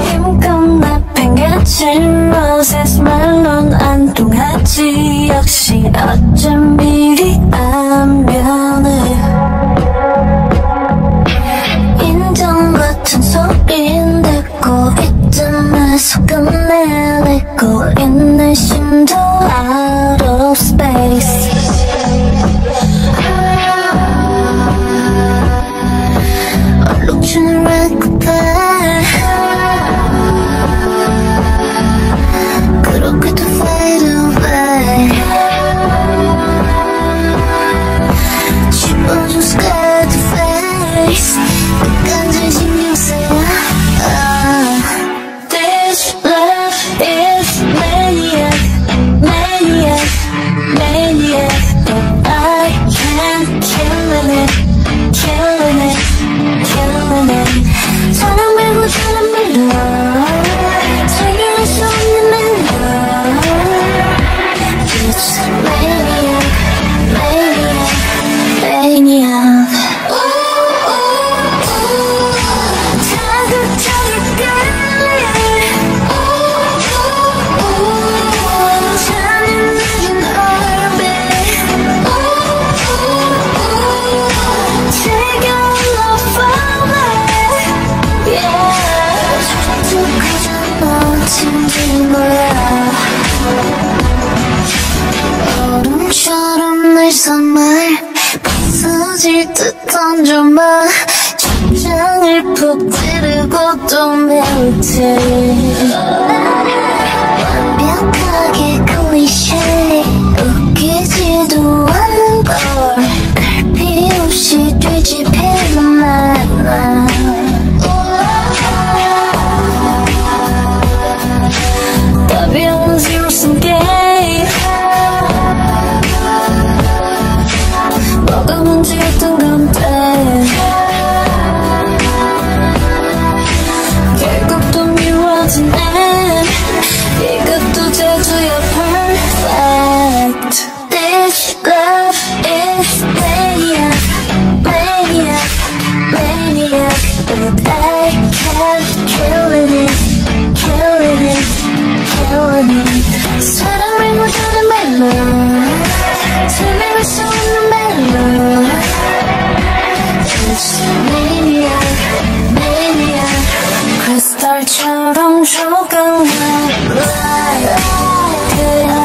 힘껏 내팽개친 roses 말론 안 통하지 역시 어쩜 미 정말 부서질 듯 던져봐 천장을 푹 찌르고 또 멘트. 완벽하게 클리셰 웃기지도 않는 걸별 필요 없이 around town Crystal처럼 조금만 Light. 그